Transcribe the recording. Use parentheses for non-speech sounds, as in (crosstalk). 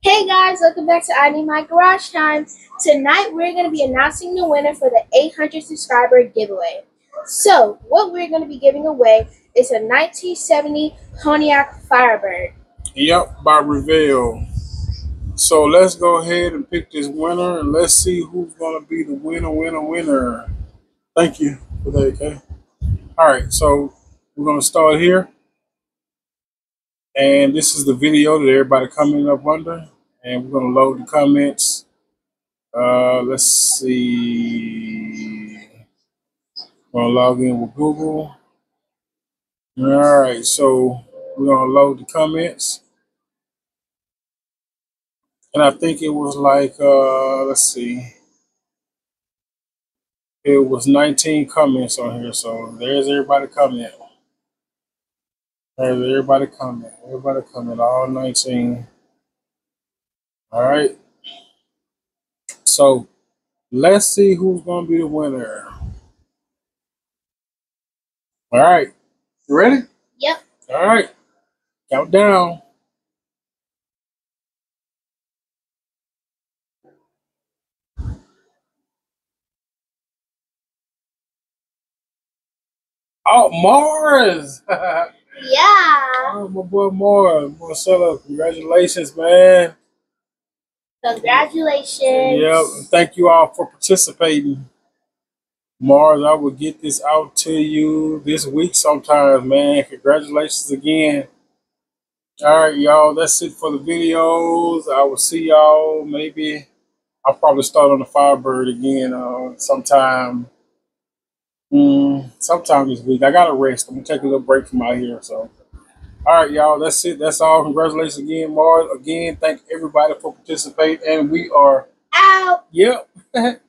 Hey guys, welcome back to I Need My Garage Time. Tonight we're going to be announcing the winner for the 800 subscriber giveaway. So, what we're going to be giving away is a 1970 Pontiac Firebird. Yep, by Revell. So let's go ahead and pick this winner and let's see who's going to be the winner, winner, winner. Thank you for that, okay? All right, so we're going to start here. And this is the video that everybody coming up under. And we're going to load the comments. Uh, let's see. I'm going to log in with Google. All right, so we're going to load the comments. And I think it was like, uh, let's see. It was 19 comments on here. So there's everybody comment. There's everybody comment. Everybody comment. All 19. All right. So let's see who's going to be the winner. All right. You ready? Yep. All right. Countdown. Oh, Mars! (laughs) Yeah. oh, my boy Mars. Marcelo, congratulations, man. Congratulations. Yep. Thank you all for participating. Mars, I will get this out to you this week sometimes, man. Congratulations again. All right, y'all. That's it for the videos. I will see y'all. Maybe I'll probably start on the Firebird again uh, sometime. Mm, sometime this week. I gotta rest. I'm gonna take a little break from out here. So, all right, y'all. That's it. That's all. Congratulations again, Mars. Again, thank everybody for participating. And we are Out. Yep. (laughs)